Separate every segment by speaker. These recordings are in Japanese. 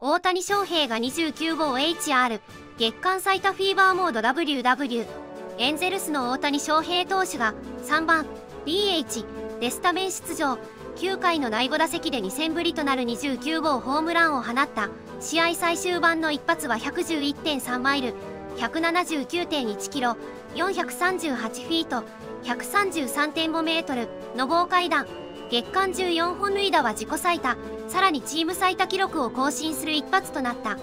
Speaker 1: 大谷翔平が29号 HR 月間最多フィーバーモード WW エンゼルスの大谷翔平投手が3番 DH でスタメン出場。9回の第5打席で2戦ぶりとなる29号ホームランを放った。試合最終盤の一発は111.3マイル179.1キロ438フィート133.5メートルの豪快弾。月間14本塁打は自己最多。さらにチーム最多記録を更新する一発となった。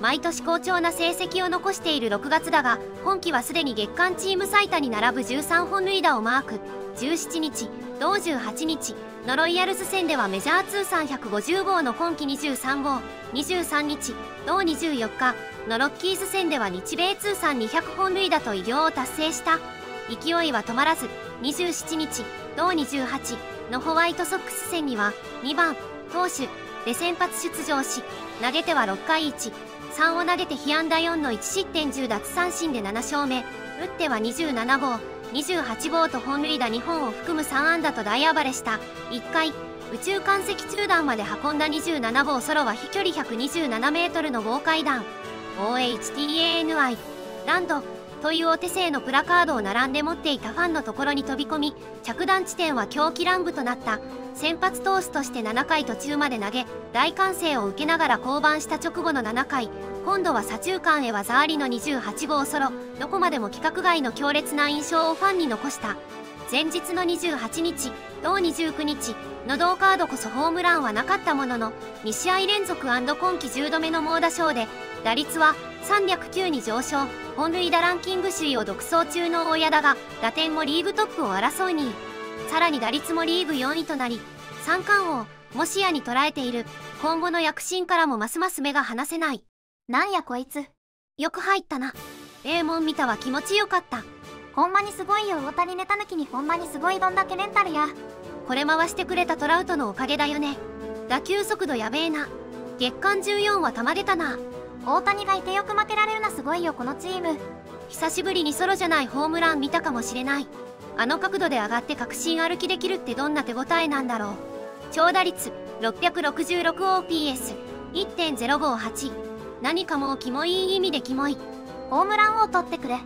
Speaker 1: 毎年好調な成績を残している6月だが今季はすでに月間チーム最多に並ぶ13本塁打をマーク。17日同18日のロイヤルズ戦ではメジャー通算150号の今季23号。23日同24日のロッキーズ戦では日米通算200本塁打と偉業を達成した。勢いは止まらず。27日同28のホワイトソックス戦には2番投手で先発出場し投げては6回1 3を投げて被安打4の1失点10奪三振で7勝目。打っては27号28号と本塁打2本を含む3安打と大暴れした。1回宇宙間石中段まで運んだ27号ソロは飛距離127メートルの豪快弾。OHTANI ランドというお手製のプラカードを並んで持っていたファンのところに飛び込み着弾地点は狂気乱舞となった。先発投手として7回途中まで投げ大歓声を受けながら降板した直後の7回今度は左中間へ技ありの28号ソロどこまでも規格外の強烈な印象をファンに残した。前日の28日同29日の同カードこそホームランはなかったものの2試合連続今季10度目の猛打賞で打率は309に上昇本塁打ランキング首位を独走中の大矢だが打点もリーグトップを争う2位さらに打率もリーグ4位となり三冠王も視野に捉えている。今後の躍進からもますます目が離せない。
Speaker 2: なんやこいつ。
Speaker 1: よく入ったな。えもん見たわ。気持ちよかった。
Speaker 2: ほんまにすごいよ。大谷ネタ抜きにほんまにすごいどんだけレンタルや。
Speaker 1: これ回してくれたトラウトのおかげだよね。打球速度やべえな月間14はたまげたな。
Speaker 2: 大谷がいてよく負けられるなすごいよこのチーム。
Speaker 1: 久しぶりにソロじゃないホームラン見たかもしれない。あの角度で上がって確信歩きできるってどんな手応えなんだろう。長打率 666OPS1.058 何かもうキモい意味でキモい。
Speaker 2: ホームラン王取ってくれ。